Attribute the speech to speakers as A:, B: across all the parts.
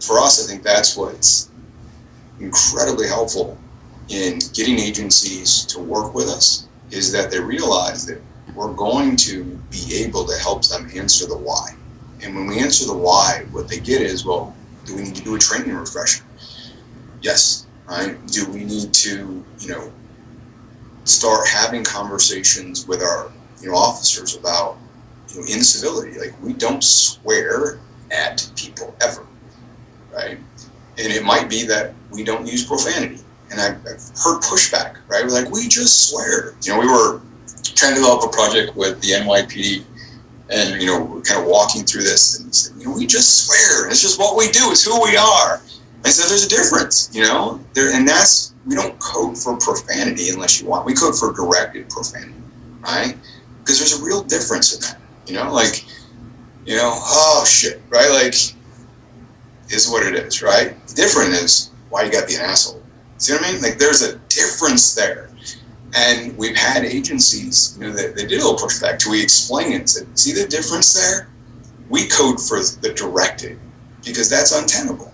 A: for us, I think that's what's incredibly helpful in getting agencies to work with us is that they realize that we're going to be able to help them answer the why. And when we answer the why, what they get is, well, do we need to do a training refresher? Yes. Right? Do we need to, you know, start having conversations with our you know officers about you know incivility? Like we don't swear at people ever, right? And it might be that we don't use profanity. And I've, I've heard pushback, right? We're like, we just swear. You know, we were trying to develop a project with the NYPD and you know we're kind of walking through this and said, you know we just swear it's just what we do it's who we are i said there's a difference you know there and that's we don't code for profanity unless you want we code for directed profanity right because there's a real difference in that you know like you know oh shit right like is what it is right different is why you gotta be an asshole see what i mean like there's a difference there and we've had agencies, you know, that they did a pushback to we explain it. Said, see the difference there? We code for the directed because that's untenable,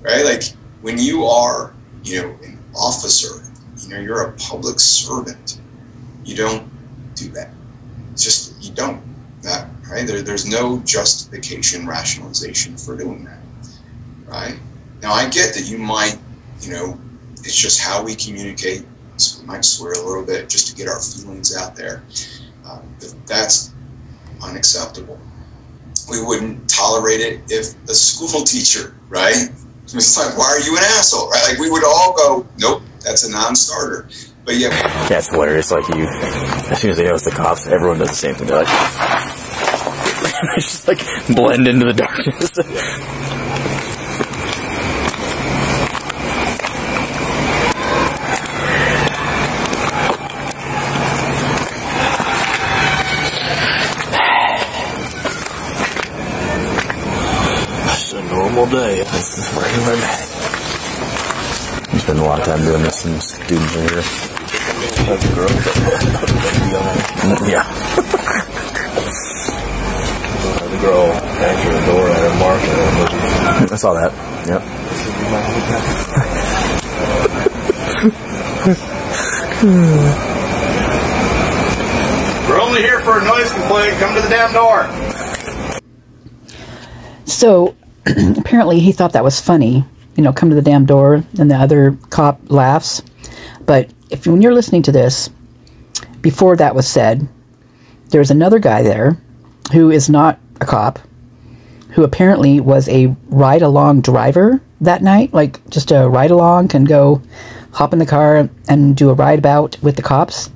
A: right? Like when you are, you know, an officer, you know, you're a public servant. You don't do that. It's just you don't. That right? There, there's no justification, rationalization for doing that, right? Now I get that you might, you know, it's just how we communicate so we might swear a little bit just to get our feelings out there. Um, but that's unacceptable. We wouldn't tolerate it if a school teacher, right? It's like, why are you an asshole, right? Like we would all go, nope, that's a non-starter. But yeah,
B: that's hilarious. Like you, as soon as they notice the cops, everyone does the same thing. They're like, just like blend into the darkness. normal day. This is regular day. Spend a lot of time doing this and students are here. That's a girl. yeah.
C: the girl answered the door at her mark
B: I saw that. Yep.
C: We're only here for a noise complaint. Come to the damn door.
D: So apparently he thought that was funny. You know, come to the damn door, and the other cop laughs. But if when you're listening to this, before that was said, there's another guy there who is not a cop, who apparently was a ride along driver that night, like just a ride along, can go hop in the car and do a ride about with the cops.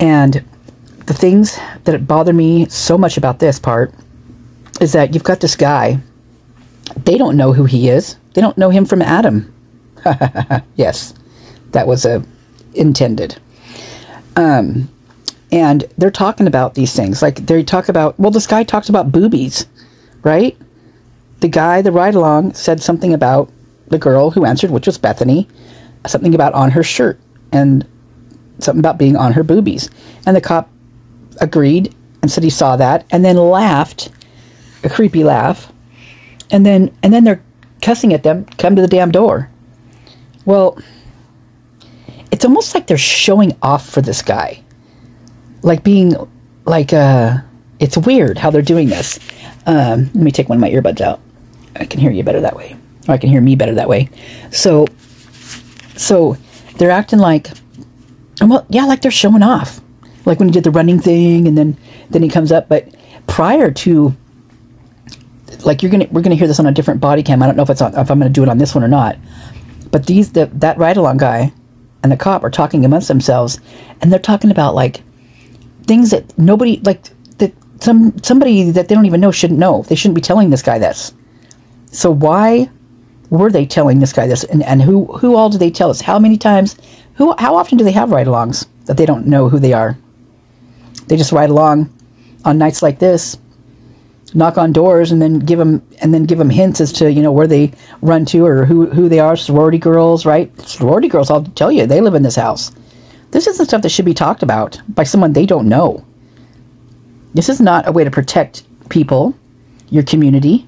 D: And the things that bother me so much about this part is that you've got this guy they don't know who he is. They don't know him from Adam. yes, that was a uh, intended. Um, and they're talking about these things. Like they talk about. Well, this guy talks about boobies, right? The guy, the ride along, said something about the girl who answered, which was Bethany, something about on her shirt and something about being on her boobies. And the cop agreed and said he saw that, and then laughed, a creepy laugh, and then and then they're cussing at them come to the damn door. Well it's almost like they're showing off for this guy. Like being like uh it's weird how they're doing this. Um let me take one of my earbuds out. I can hear you better that way. Or i can hear me better that way. So so they're acting like well yeah like they're showing off. Like when he did the running thing and then then he comes up. But prior to like you're gonna we're gonna hear this on a different body cam. I don't know if it's on if I'm gonna do it on this one or not. But these the that ride along guy and the cop are talking amongst themselves, and they're talking about like things that nobody like that some somebody that they don't even know shouldn't know. They shouldn't be telling this guy this. So why were they telling this guy this? And and who who all do they tell us? How many times? Who how often do they have ride-alongs that they don't know who they are? They just ride along on nights like this knock on doors and then give them and then give them hints as to you know where they run to or who who they are sorority girls right sorority girls I'll tell you they live in this house this isn't stuff that should be talked about by someone they don't know this is not a way to protect people your community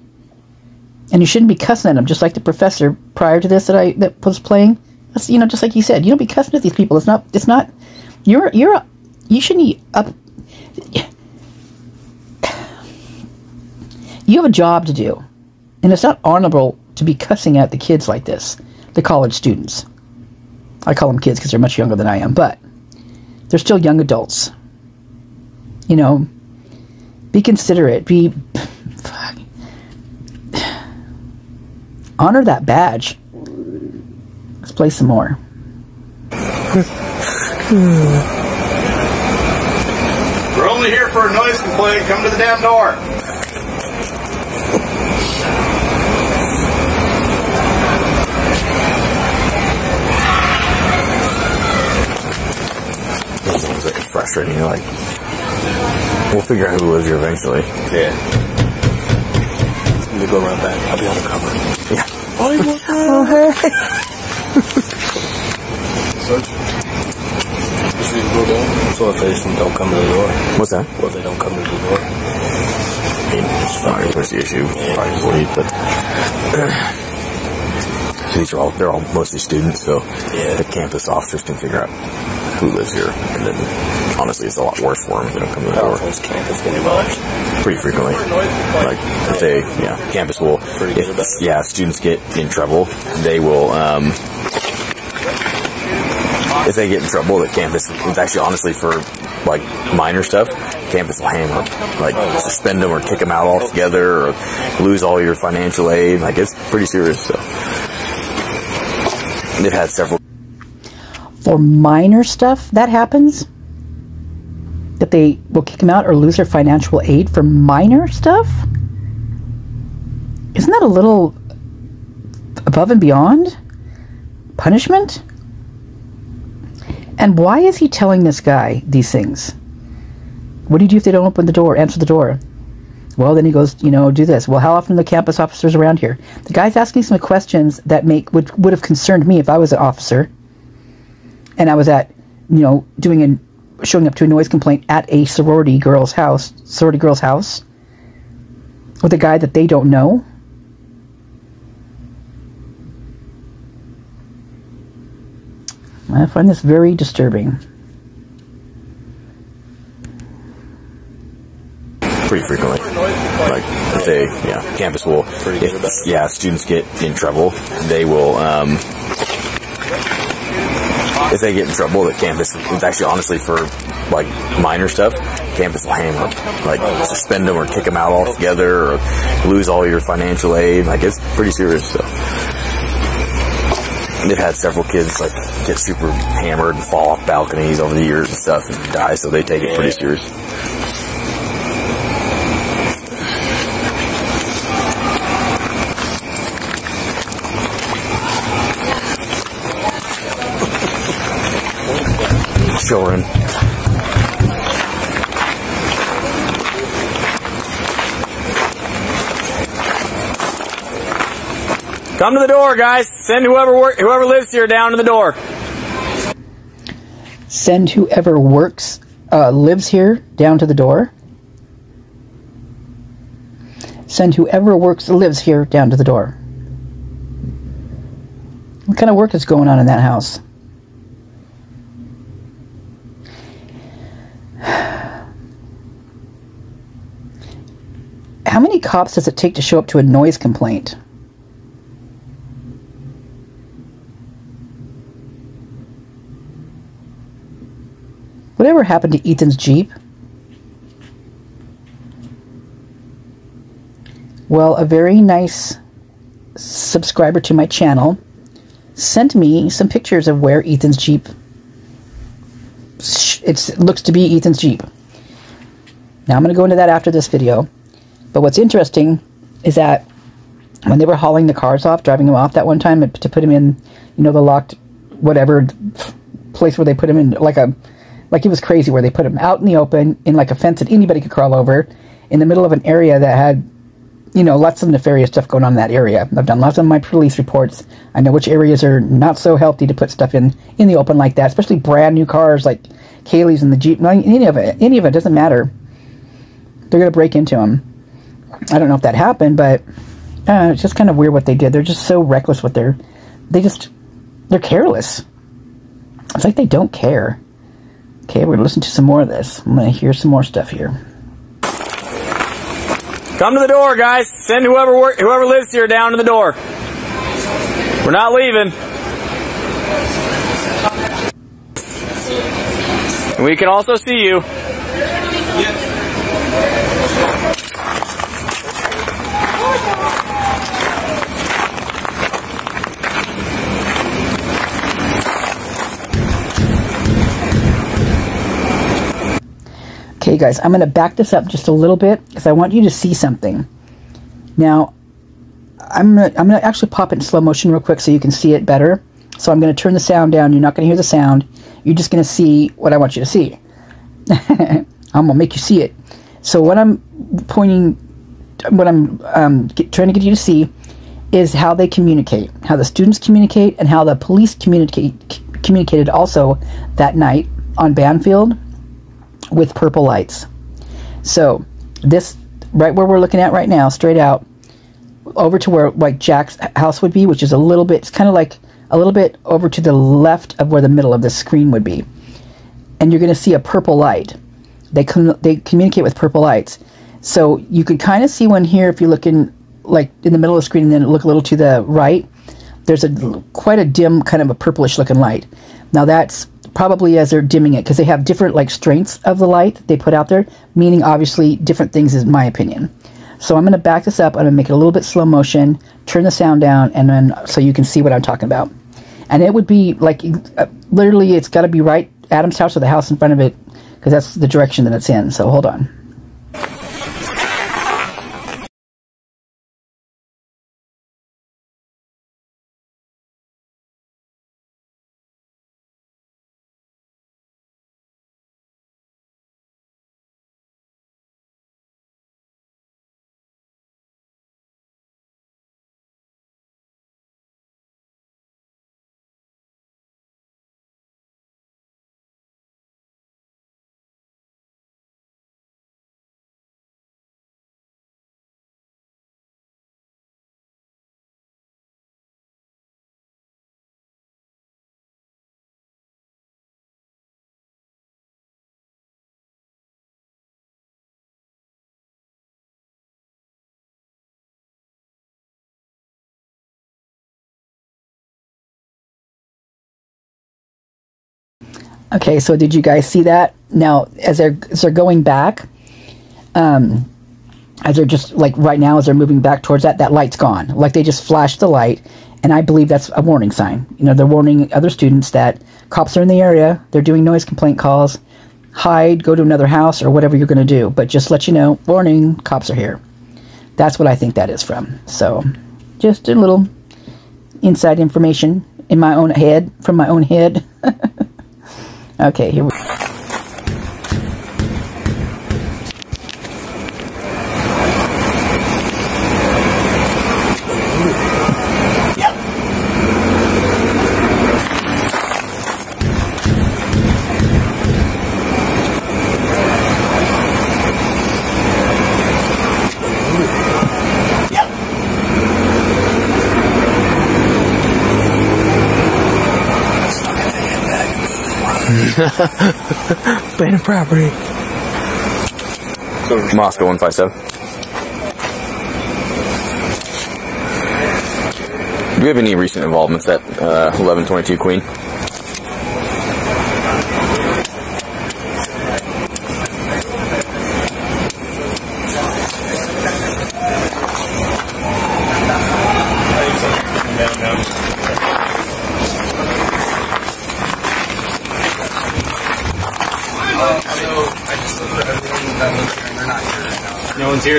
D: And you shouldn't be cussing at them, just like the professor prior to this that I that was playing. That's, you know, just like you said, you don't be cussing at these people. It's not. It's not. You're you're a. you shouldn't be up. You have a job to do, and it's not honorable to be cussing at the kids like this, the college students. I call them kids because they're much younger than I am, but they're still young adults. You know, be considerate. Be Fuck, honor that badge. Let's play some more.
C: We're only here for a noise complaint. Come to the damn door.
B: Frustrating. You're like, we'll figure out who lives here eventually.
C: Yeah.
B: Me go around back. I'll be undercover. Yeah.
E: So oh, if they just don't come to the door,
B: What's that?
E: if they don't come to the door?
B: I it's not really the issue. Probably just leave, but these are all they're all mostly students, so
E: Yeah.
B: the campus officers can figure out who lives here, and then honestly, it's a lot worse for them if they don't come to the door
E: campus involved?
B: pretty frequently. Like if they, yeah, campus will. If, yeah, if students get in trouble, they will. um if they get in trouble, the campus, it's actually honestly for like minor stuff, campus will hammer, like suspend them or kick them out altogether or lose all your financial aid. Like it's pretty serious. So they've had several.
D: For minor stuff that happens, that they will kick them out or lose their financial aid for minor stuff? Isn't that a little above and beyond punishment? And why is he telling this guy these things? What do you do if they don't open the door, answer the door? Well, then he goes, you know, do this. Well, how often the campus officers around here? The guy's asking some questions that make would would have concerned me if I was an officer, and I was at, you know, doing a showing up to a noise complaint at a sorority girl's house, sorority girl's house, with a guy that they don't know. I find this very disturbing.
B: Pretty frequently. Like if they, yeah, campus will. If, yeah, students get in trouble, they will. um if they get in trouble, the campus, it's actually honestly for like minor stuff, campus will hammer, like suspend them or kick them out altogether or lose all your financial aid. Like it's pretty serious. So they've had several kids like get super hammered and fall off balconies over the years and stuff and die. So they take it pretty serious. Come to the door, guys. Send whoever work, whoever lives here down to the door.
D: Send whoever works, uh, lives here, down to the door. Send whoever works, lives here, down to the door. What kind of work is going on in that house? How many cops does it take to show up to a noise complaint? Whatever happened to Ethan's Jeep? Well, a very nice subscriber to my channel sent me some pictures of where Ethan's Jeep it looks to be Ethan's Jeep. Now I'm going to go into that after this video. But what's interesting is that when they were hauling the cars off, driving them off that one time to put him in, you know, the locked whatever place where they put him in, like a, like it was crazy where they put him out in the open in like a fence that anybody could crawl over in the middle of an area that had, you know, lots of nefarious stuff going on in that area. I've done lots of my police reports. I know which areas are not so healthy to put stuff in in the open like that, especially brand new cars like Kaylee's and the Jeep. Any of it, any of it doesn't matter. They're going to break into them. I don't know if that happened, but Uh, it's just kind of weird what they did. They're just so reckless with their. They just. They're careless. It's like they don't care. Okay, we're gonna listen to some more of this. I'm gonna hear some more stuff here.
B: Come to the door, guys. Send whoever work, whoever lives here down to the door. We're not leaving. We can also see you.
D: Guys, I'm going to back this up just a little bit because I want you to see something. Now, I'm gonna, I'm going to actually pop it in slow motion real quick so you can see it better. So I'm going to turn the sound down. You're not going to hear the sound. You're just going to see what I want you to see. I'm going to make you see it. So what I'm pointing, what I'm um, get, trying to get you to see is how they communicate, how the students communicate, and how the police communicate communicated also that night on Banfield with purple lights. So this right where we're looking at right now, straight out over to where like Jack's house would be, which is a little bit, it's kind of like a little bit over to the left of where the middle of the screen would be. And you're going to see a purple light. They com- they communicate with purple lights. So you could kind of see one here if you look in like in the middle of the screen and then look a little to the right. There's a quite a dim kind of a purplish looking light. Now that's probably as they're dimming it because they have different like strengths of the light they put out there, meaning obviously different things is my opinion. So I'm going to back this up. I'm going to make it a little bit slow motion, turn the sound down, and then so you can see what I'm talking about. And it would be like uh, literally, it's got to be right Adam's house or the house in front of it because that's the direction that it's in. So hold on. Okay, so did you guys see that? Now, as they're as they're going back, um, as they're just like right now, as they're moving back towards that, that light's gone. Like they just flashed the light, and I believe that's a warning sign. You know, they're warning other students that cops are in the area. They're doing noise complaint calls. Hide, go to another house, or whatever you're going to do. But just let you know, warning, cops are here. That's what I think that is from. So, just a little inside information in my own head, from my own head. Okay, here we
E: Abandoned property.
B: Moscow 157. Do you have any recent involvements at uh, 1122 Queen?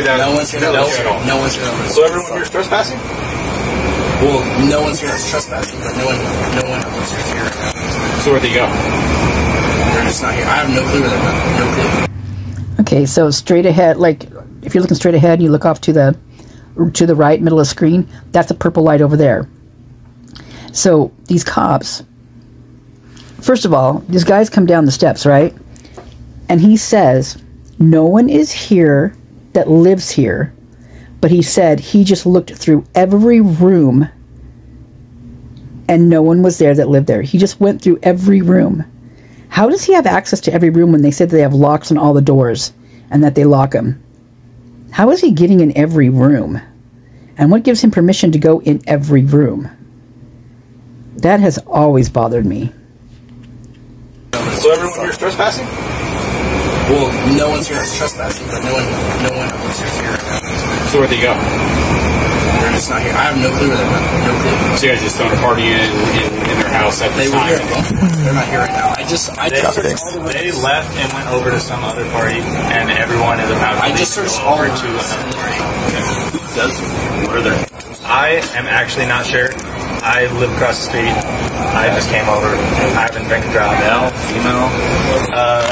C: No one's here. That
E: No one's here.
C: No,
E: No,
C: one's here at all.
E: no one's here. that
C: So everyone here's trespassing.
E: Well, no one's here that's trespassing, but no one, no one else is here. right now.
C: So where'd they go?
E: They're just not here. I have no clue where they're. No clue.
D: Okay, so straight ahead, like if you're looking straight ahead, and you look off to the to the right, middle of the screen. That's a purple light over there. So these cops, first of all, these guys come down the steps, right? And he says, "No one is here that lives here, But he said he just looked through every room and no one was there that lived there. He just went through every room. How does he have access to every room when they said they have locks on all the doors and that they lock them? How is he getting in every room? And what gives him permission to go in every room? That has always bothered me.
C: So everyone here's trespassing?
E: Well, no one's here is trespassing, but no one, no one is here right now.
C: So where'd they go?
E: They're just not here. I have no clue where they went. No clue.
C: So you guys just throwing a party in, in, in their house at
E: They
C: the
E: were
C: time?
E: here. They're not here right now. I just, I
F: They,
E: just
B: Copy,
E: searched
B: thanks.
E: all the
F: they left and went over to some other party, and everyone is about to
E: I just
F: leave to
E: searched all
F: over
E: the
F: to another party.
C: Who does? What are they?
F: I am actually not sure. I live across the street. I just came over. I haven't drank a drop.
C: Male? Female?
F: Uh,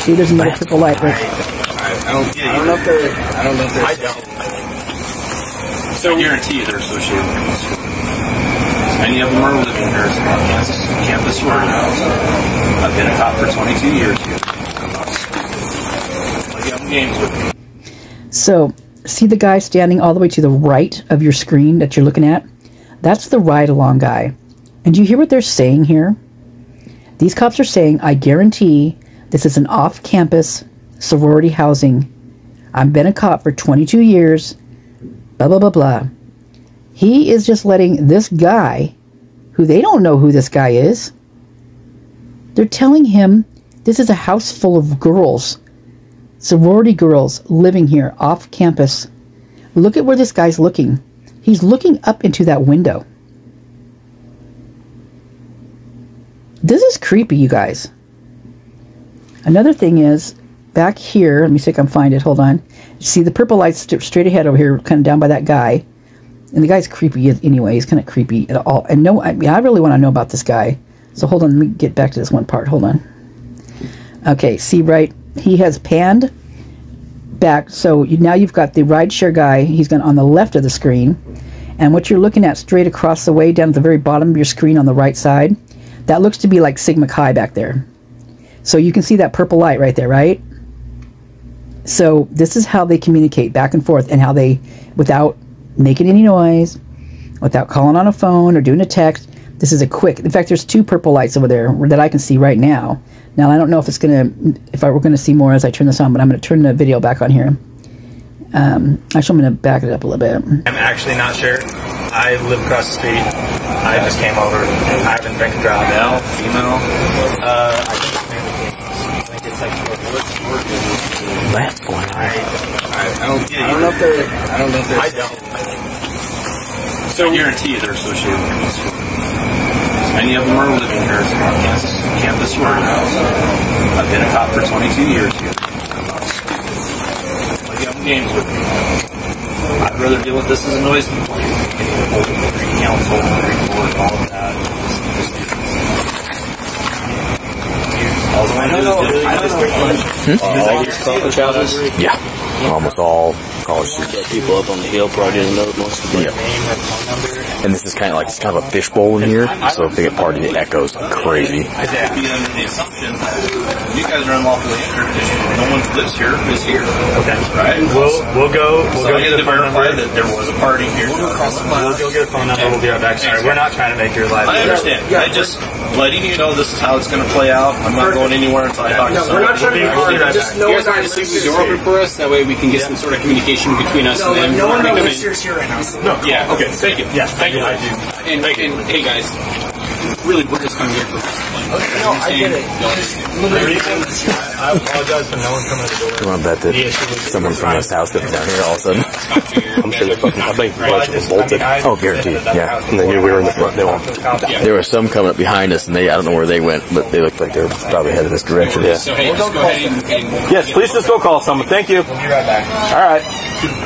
D: See, there's another purple light. Right?
E: I, I don't, I don't know if they're, I don't know if they're.
F: I don't.
C: So I guarantee you they're associated with this. Many of them are living here as on campus, campus work. I've been a cop for 22 years here. Play young games with me.
D: So, see the guy standing all the way to the right of your screen that you're looking at? That's the ride along guy. And do you hear what they're saying here? These cops are saying, I guarantee this is an off campus sorority housing. I've been a cop for 22 years. Blah, blah, blah, blah. He is just letting this guy, who they don't know who this guy is, they're telling him this is a house full of girls sorority girls living here off campus. Look at where this guy's looking. He's looking up into that window. This is creepy, you guys. Another thing is, back here, let me see if I can find it. Hold on. See the purple lights st- straight ahead over here, kind of down by that guy. And the guy's creepy anyway. He's kind of creepy at all. And no, I, mean, I really want to know about this guy. So hold on, let me get back to this one part. Hold on. Okay, see right, he has panned back. So you, now you've got the rideshare guy. He's going on the left of the screen, and what you're looking at straight across the way down at the very bottom of your screen on the right side, that looks to be like Sigma Chi back there. So you can see that purple light right there, right? So this is how they communicate back and forth, and how they, without making any noise, without calling on a phone or doing a text. This is a quick. In fact, there's two purple lights over there that I can see right now. Now I don't know if it's gonna, if I were gonna see more as I turn this on, but I'm gonna turn the video back on here. Um, actually, I'm gonna back it up a little bit.
F: I'm actually not sure. I live across the street. I just came over. I haven't drank a drop.
C: Male? Female?
F: Uh, I think it's mainly I think it's like four
B: That's going
E: I, I don't, I don't know if they're, I don't know if they're.
F: I don't.
C: So I guarantee you they're associated with this. Many of them are living here as on campus, campus work. I've been a cop for 22 years here. Play young games with me. I'd rather deal with this as a noise complaint. Council, report, all of that. Although I know, I know.
B: Yeah. Almost all college students.
G: people up on the hill probably didn't know most of them.
B: Yeah. And this is kind of like it's kind of a fishbowl in here, so if they get party, it echoes like crazy.
C: I'd be under the assumption that you guys are unlawfully entered because no one who lives here is here. Okay. Right?
F: We'll we'll go we'll
C: So
F: go get
C: need
F: the
C: to
F: phone number.
C: that there was a party here.
F: We'll go we'll go get a phone number. We'll be right back. Sorry, we're not trying to make your life.
C: I understand. I just letting you know this is how it's going to play out. I'm not going anywhere until I talk to
E: We're not trying to be hard. Just no
G: You
E: one
G: guys want to just leave the door open for us? That way we can get some sort of communication between us
E: No,
G: and them.
E: no one
G: Make them
E: knows
G: in-
E: you're here right now.
G: Yeah.
C: Okay, thank you.
F: Yes, thank you. I do.
G: And, and hey guys, really, we're just coming here for.
E: No, I get it.
F: The reason I apologize for no one coming to the door.
B: You want to bet that someone from this house comes down here all of a sudden?
G: I'm sure they're fucking. I think
F: Right, I just- I mean, I-
B: Oh, guaranteed, yeah.
G: And they knew we were in the front. They won't.
B: There were some coming up behind us, and they I don't know where they went, but they looked like they were probably headed this direction. Yeah.
G: So go ahead and, and
C: Yes, please just go call someone. Thank you.
F: We'll be right back.
C: All right.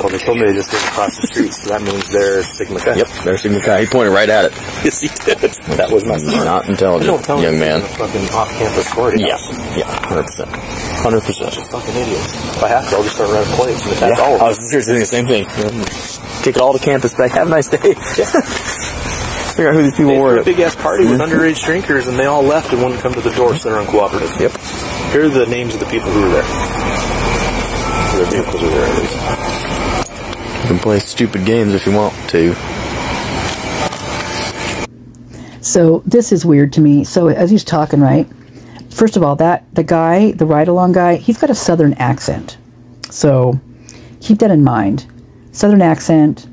G: Well, they told me they just lived across the street, so that means they're Sigma Chi.
B: Yep, there's Sigma Chi. He pointed right at it.
G: Yes, he did. That was my
B: Not
G: Don't
B: intelligent,
G: tell
B: young man.
G: Fucking off-campus sorority.
B: Yeah,
G: house.
B: yeah, hundred percent, hundred percent.
G: Fucking idiots. If I have to, I'll just start running plates and attack
B: Yeah,
G: all of
B: I was seriously thinking the same thing. Take it all to campus back. Have a nice day. Figure out who these people
G: They
B: were.
G: a big ass party with mm-hmm. underage drinkers, and they all left and wouldn't come to the door, so they're uncooperative.
B: Yep.
G: Here are the names of the people who were there. Their vehicles were there at least.
B: You can play stupid games if you want to.
D: So this is weird to me. So as he's talking, right? First of all, that the guy, the ride-along guy, he's got a southern accent. So keep that in mind. Southern accent.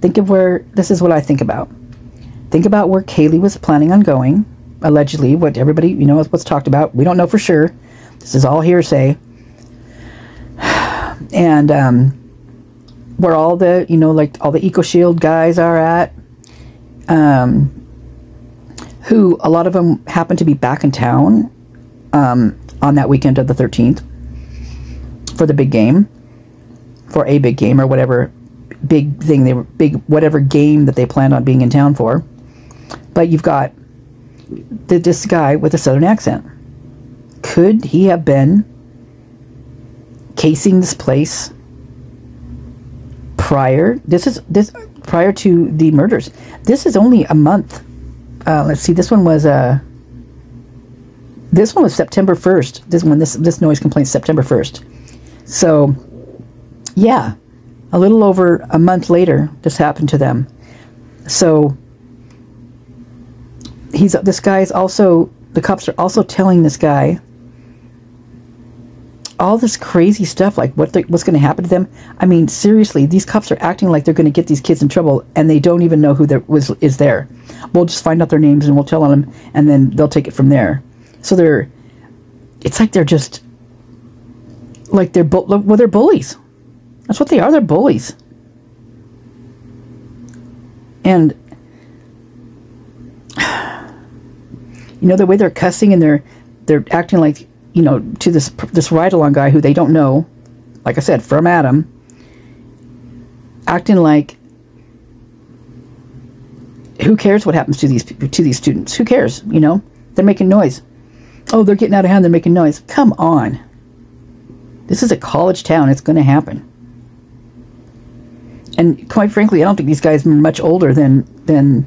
D: Think of where this is what I think about. Think about where Kaylee was planning on going, allegedly. What everybody, you know, what's talked about. We don't know for sure. This is all hearsay. And um, where all the, you know, like all the Eco Shield guys are at. Um, who a lot of them happen to be back in town um, on that weekend of the 13th for the big game, for a big game or whatever big thing they were big whatever game that they planned on being in town for. But you've got the, this guy with a southern accent. Could he have been casing this place prior? This is this prior to the murders. This is only a month uh, let's see. This one was uh, this one was September first. This one, this this noise complaint, September first. So, yeah, a little over a month later, this happened to them. So, he's this guy is also the cops are also telling this guy all this crazy stuff like what what's going to happen to them? I mean seriously these cops are acting like they're going to get these kids in trouble and they don't even know who there was is there. We'll just find out their names and we'll tell on them and then they'll take it from there. So they're it's like they're just like they're well they're bullies. That's what they are they're bullies. And you know the way they're cussing and they're they're acting like you know to this this ride along guy who they don't know like i said from adam acting like who cares what happens to these to these students? Who cares you know? They're making noise. Oh they're getting out of hand they're making noise. Come on. This is a college town it's going to happen. And quite frankly i don't think these guys are much older than than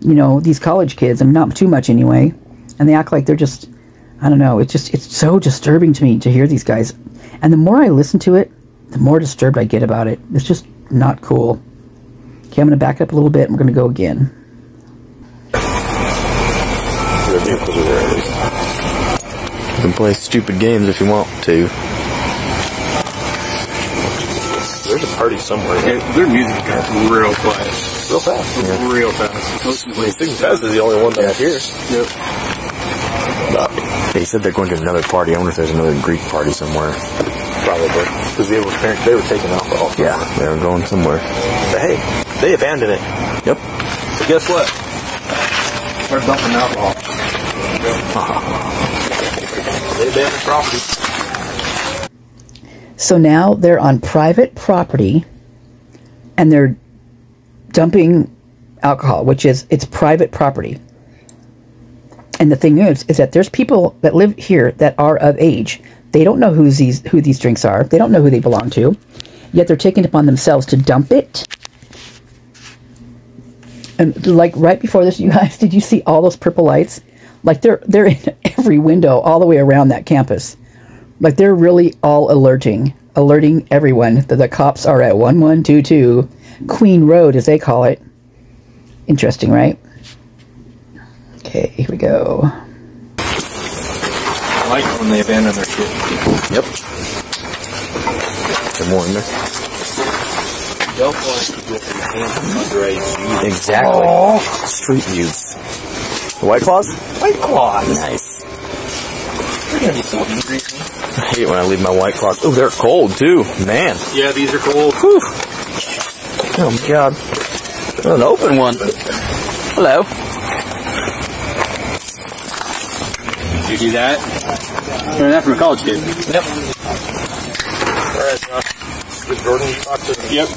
D: you know these college kids i mean not too much anyway. And they act like they're just i don't know it's just it's so disturbing to me to hear these guys and the more i listen to it the more disturbed i get about it it's just not cool okay i'm going to back up a little bit and we're going to go again
G: Their vehicles were there at least.
B: You can play stupid games if you want to.
G: There's a party somewhere.
C: Their, their music got real quiet.
G: Real fast.
C: Real fast.
G: I mean, Singing Fast is the only one that I hear.
B: They said they're going to another party. I wonder if there's another Greek party somewhere.
G: Probably. Because they were, they were taking alcohol.
B: Yeah, they were going somewhere.
G: But hey, they abandoned it.
B: Yep.
G: So guess what?
C: They're dumping alcohol.
G: They abandoned property.
D: So now they're on private property and they're dumping alcohol, which is it's private property. And the thing is, is that there's people that live here that are of age. They don't know who's these who these drinks are. They don't know who they belong to. Yet they're taking it upon themselves to dump it. And like right before this, you guys, did you see all those purple lights? Like they're they're in every window all the way around that campus. Like they're really all alerting, alerting everyone that the cops are at 1122 Queen Road, as they call it. Interesting, right? Okay, here we go.
C: I like when they abandon their shit.
B: Yep. Some more in there.
G: Don't want to get your hands on underage youth.
B: Exactly. Street youth. The White Claws?
G: White Claws.
B: Nice.
G: They're going to be so angry.
B: I hate when I leave my White Claws. Oh, they're cold too. Man.
C: Yeah, these are cold.
B: Whew. Oh my god. An open one. Hello.
C: Did you do that? Learned that from a college kid.
G: Yep. Alright, Josh. Did Jordan talk to them?
C: Yep.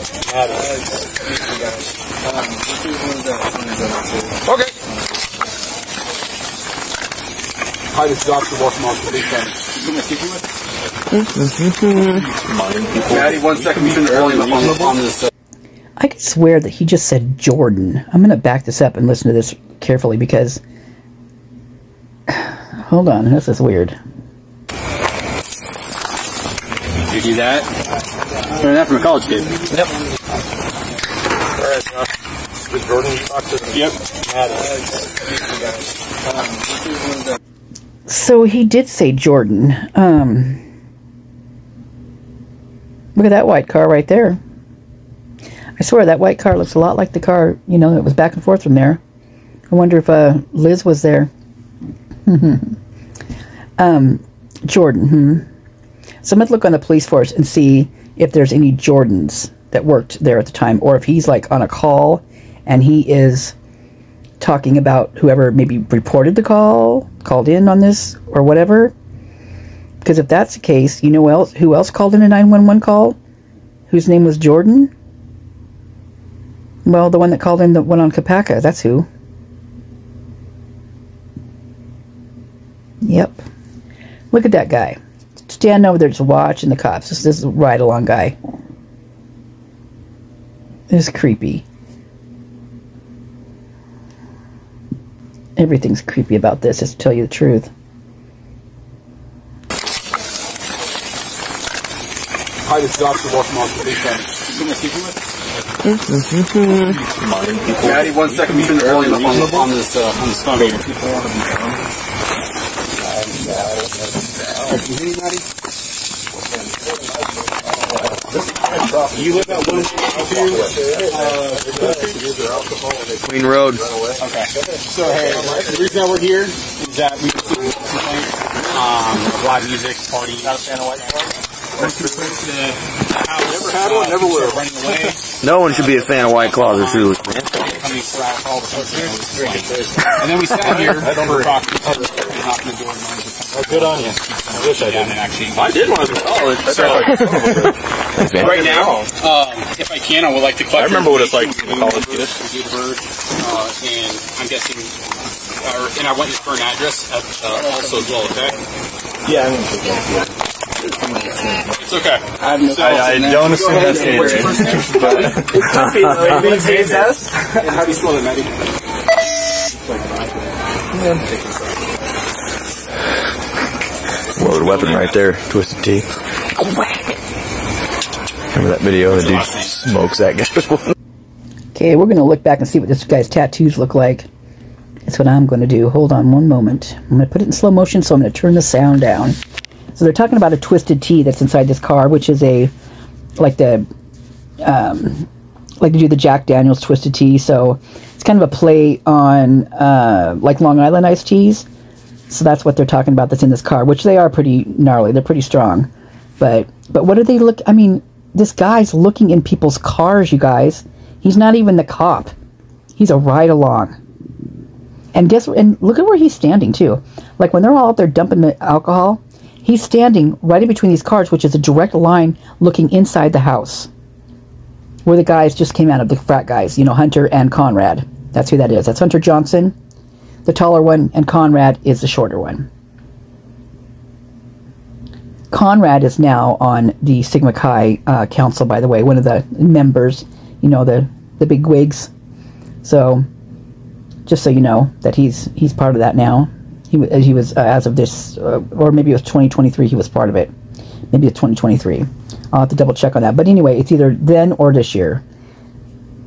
G: Okay.
C: Hi, this is Dr. Walking on Police Department. You want to speak with?
G: Mind.
C: Maddie, one second. We turn early on, on this. Uh,
D: I could swear that he just said Jordan. I'm going to back this up and listen to this carefully because. Hold on, this is weird.
C: You do that. Learned that from a college kid.
F: Yep.
G: All right, now. Did Jordan talk to them?
C: Yep.
D: So he did say Jordan. Um, look at that white car right there. I swear that white car looks a lot like the car, you know, that was back and forth from there. I wonder if uh, Liz was there. Um, Jordan. Hmm. So I'm going to look on the police force and see if there's any Jordans that worked there at the time, or if he's like on a call and he is talking about whoever maybe reported the call, called in on this, or whatever. Because if that's the case, you know who else, who else called in a 911 call? Whose name was Jordan? Well, the one that called in the one on Kopacka, that's who. Yep. Look at that guy. Standing over there just watching the cops. This, this is a ride along guy. This is creepy. Everything's creepy about this, just to tell you the truth.
C: Hi, this is Officer Walter Moss. Someone speaking? Maddie, one second. We turn the volume on, on this uh, on this phone. You hear me, Maddie? You live at one
B: Queen Road.
C: Okay. So hey, the reason that we're here is that we received a complaint, um, live music, party. Not a fan of white Never had one, never will.
B: No one should be a fan of White Claws or Truly, man.
C: coming for alcohol, and then we sat here for approximately and the door and wanted to come.
G: Good on you. I wish I
C: didn't. actually,
G: I did when I was in college.
C: So, right now, um, if I can, I would like to collect.
G: I remember what it's like
C: information
G: being a college
C: from
G: kid.
C: Brigade Bird, uh, and I'm guessing, or, and I want your current address at, uh, also as well. Okay.
G: Yeah, I
C: It's okay. I, so,
G: I don't assume that's the
C: What's your first name? how do you spell it, Maddie?
B: Loaded weapon right there. Twisted Tea. Remember that video? The dude smokes that guy.
D: Okay, we're going to look back and see what this guy's tattoos look like. That's what I'm going to do. Hold on one moment. I'm going to put it in slow motion, so I'm going to turn the sound down. So they're talking about a twisted tea that's inside this car, which is a like the um, like to do the Jack Daniels twisted tea. So it's kind of a play on uh, like Long Island iced teas. So that's what they're talking about. That's in this car, which they are pretty gnarly. They're pretty strong. But but what do they look? I mean, this guy's looking in people's cars. You guys, he's not even the cop. He's a ride along. And guess and look at where he's standing too. Like when they're all out there dumping the alcohol, he's standing right in between these cars, which is a direct line looking inside the house. Where the guys just came out of the frat guys, you know, Hunter and Conrad. That's who that is. That's Hunter Johnson, the taller one, and Conrad is the shorter one. Conrad is now on the Sigma Chi uh, Council, by the way, one of the members, you know, the the big wigs. So, just so you know that he's he's part of that now. He he was uh, as of this, uh, or maybe it was 2023. He was part of it. Maybe it's 2023. I'll have to double check on that. But anyway, it's either then or this year.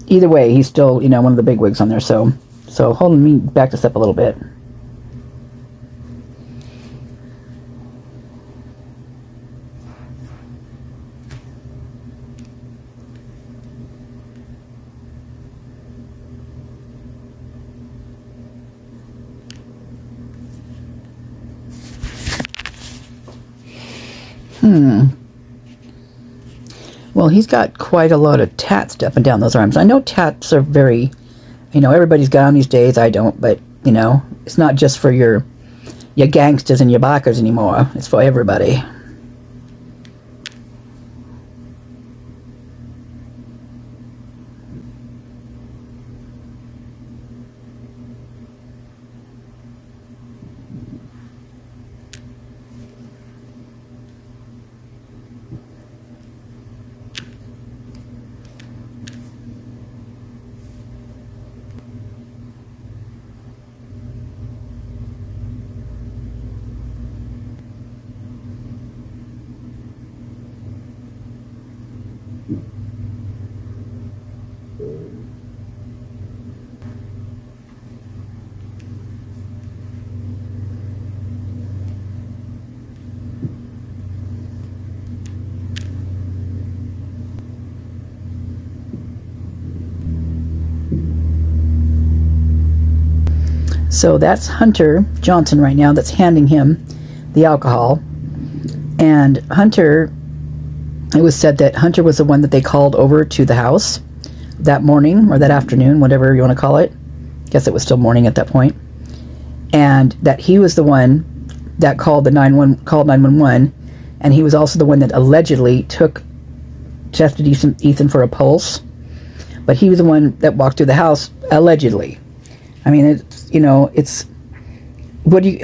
D: Either way, he's still you know one of the big wigs on there. So so hold me back this up a little bit. Hmm. Well, he's got quite a lot of tats up and down those arms. I know tats are very, you know, everybody's got them these days. I don't, but you know, it's not just for your your gangsters and your bikers anymore. It's for everybody. So that's Hunter Johnson right now that's handing him the alcohol. And Hunter it was said that Hunter was the one that they called over to the house that morning or that afternoon, whatever you want to call it. Guess it was still morning at that point. And that he was the one that called the 911 called 911 and he was also the one that allegedly took tested Ethan, Ethan for a pulse. But he was the one that walked through the house allegedly. I mean, it's you know, it's what do you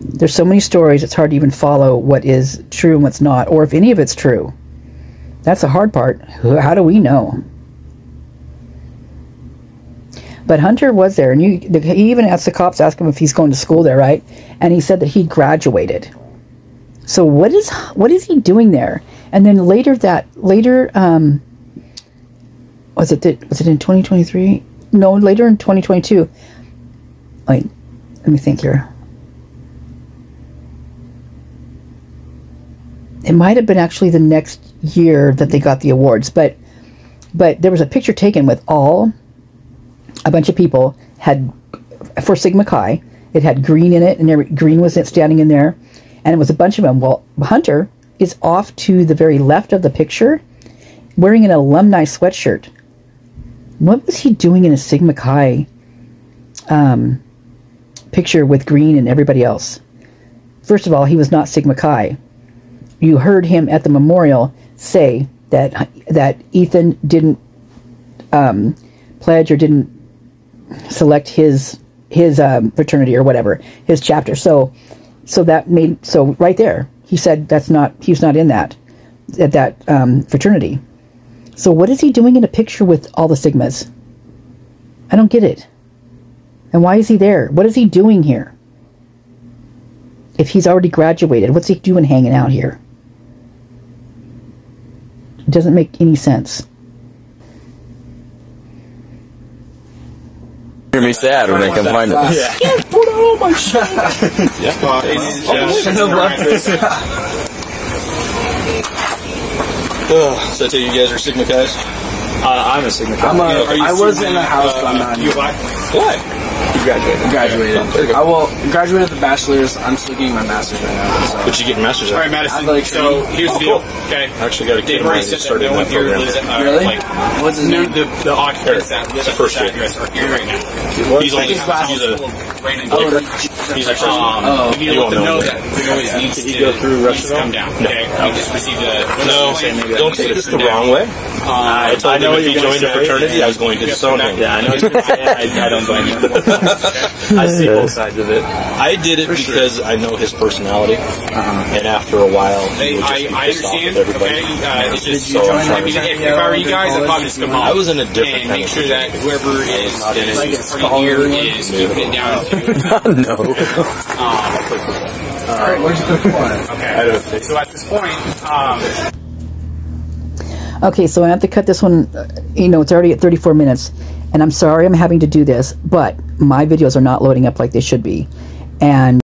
D: there's so many stories it's hard to even follow what is true and what's not or if any of it's true. That's the hard part. How do we know? But hunter was there and you he even asked the cops asked him if he's going to school there right? And he said that he graduated. So what is what is he doing there? And then later that later um was it was it in 2023 no later in 2022 wait let me think here it might have been actually the next year that they got the awards, but but there was a picture taken with all a bunch of people had for Sigma Chi. It had green in it, and every, green was standing in there, and it was a bunch of them. Well, Hunter is off to the very left of the picture, wearing an alumni sweatshirt. What was he doing in a Sigma Chi um, picture with green and everybody else? First of all, he was not Sigma Chi you heard him at the memorial say that that Ethan didn't um, pledge or didn't select his his um, fraternity or whatever his chapter. So so that made so right there he said that's not he's not in that at that um, fraternity. So what is he doing in a picture with all the sigmas? I don't get it. And why is he there? What is he doing here? If he's already graduated, what's he doing hanging out here? It doesn't make any sense.
B: Hear me sad when they come find it.
G: Yeah.
E: Put all my shit.
G: Ugh, so I tell you, you guys are Sigma guys?
C: Uh, I'm a Sigma Chi.
E: I'm a,
G: Are you
E: I was in a house,
G: uh,
E: but I'm not.
G: You what? What?
C: You graduated.
E: graduated.
G: There.
E: I will graduated with a bachelor's. I'm still getting my master's right now. So.
G: But you get masters
C: All right. Madison.
E: I'd like
C: so
E: to-
C: here's the deal. Okay.
G: I actually got a kid
C: They've already
G: that
C: said that
G: started
C: no
G: in
C: one
G: that
C: here
G: program.
C: lives at, uh,
E: Really?
C: like,
E: What's his
C: no,
E: name?
C: the, the occupants that live
G: the
C: at
G: first
C: this
G: year.
C: address are here right now.
G: He's only
E: His last
G: he's a
C: Brandon
E: Oh,
G: he's a freshman.
C: Um,
E: Oh.
C: we need to
G: You
C: let them
G: won't
C: know
G: know
C: that the noise needs
G: Did he
C: to,
G: go through
C: needs to come down.
G: No.
C: Okay, we just received a
G: No, don't take this the wrong way. I told
C: I know
G: him if he
C: you're
G: joined a
C: say.
G: fraternity, I was going to disown him.
C: Yeah, I know what you're saying. I, I don't blame you. I see both sides of it.
G: I did it because I know his personality, and after a while, he
C: Hey,
G: would just
C: I,
G: be
C: I
G: pissed off
C: understand.
G: with everybody.
C: Okay, uh, it's just
G: So I'm
C: I mean, if, if I were you guys, I'd probably just come home.
G: I was in a different
C: and make sure that whoever is
G: Like
C: is party here is keeping it down. To,
B: no.
E: All right, where's the point?
C: okay, so at this point, um,
D: Okay, so I have to cut this one. uh, You know, it's already at 34 minutes, and I'm sorry I'm having to do this, but my videos are not loading up like they should be, and